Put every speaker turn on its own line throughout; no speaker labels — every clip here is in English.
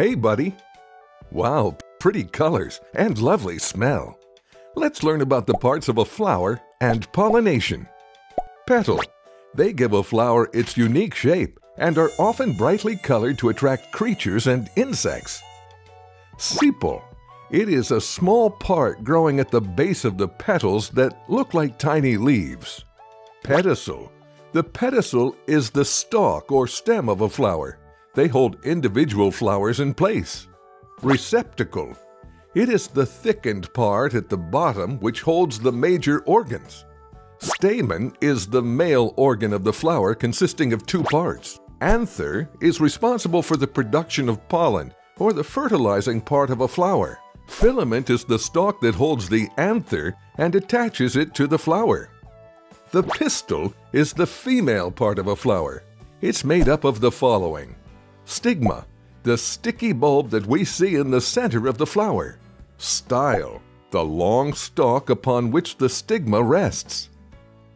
Hey, buddy. Wow, pretty colors and lovely smell. Let's learn about the parts of a flower and pollination. Petal. They give a flower its unique shape and are often brightly colored to attract creatures and insects. Sepal. It is a small part growing at the base of the petals that look like tiny leaves. Pedicel. The pedicel is the stalk or stem of a flower. They hold individual flowers in place. Receptacle. It is the thickened part at the bottom which holds the major organs. Stamen is the male organ of the flower consisting of two parts. Anther is responsible for the production of pollen, or the fertilizing part of a flower. Filament is the stalk that holds the anther and attaches it to the flower. The pistil is the female part of a flower. It's made up of the following. Stigma, the sticky bulb that we see in the center of the flower. Style, the long stalk upon which the stigma rests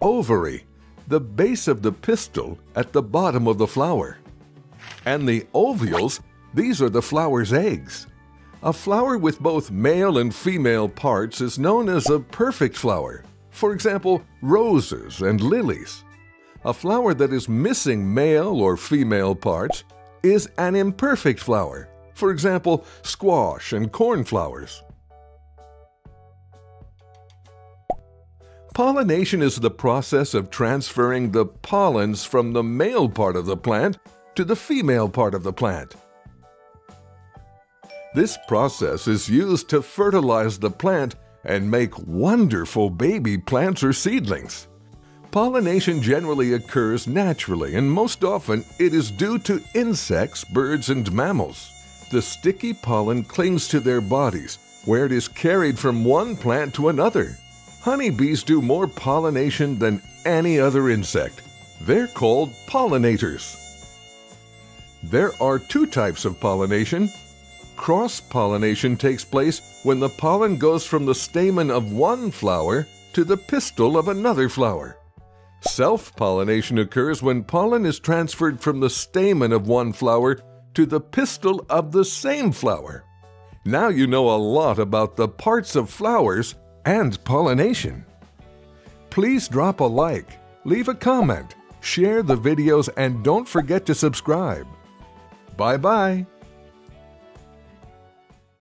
ovary, the base of the pistil at the bottom of the flower. And the ovules, these are the flower's eggs. A flower with both male and female parts is known as a perfect flower. For example, roses and lilies. A flower that is missing male or female parts is an imperfect flower. For example, squash and cornflowers. Pollination is the process of transferring the pollens from the male part of the plant to the female part of the plant. This process is used to fertilize the plant and make wonderful baby plants or seedlings. Pollination generally occurs naturally and most often it is due to insects, birds, and mammals. The sticky pollen clings to their bodies where it is carried from one plant to another. Honeybees do more pollination than any other insect. They're called pollinators. There are two types of pollination. Cross-pollination takes place when the pollen goes from the stamen of one flower to the pistil of another flower. Self-pollination occurs when pollen is transferred from the stamen of one flower to the pistil of the same flower. Now you know a lot about the parts of flowers and pollination. Please drop a like, leave a comment, share the videos, and don't forget to subscribe. Bye bye.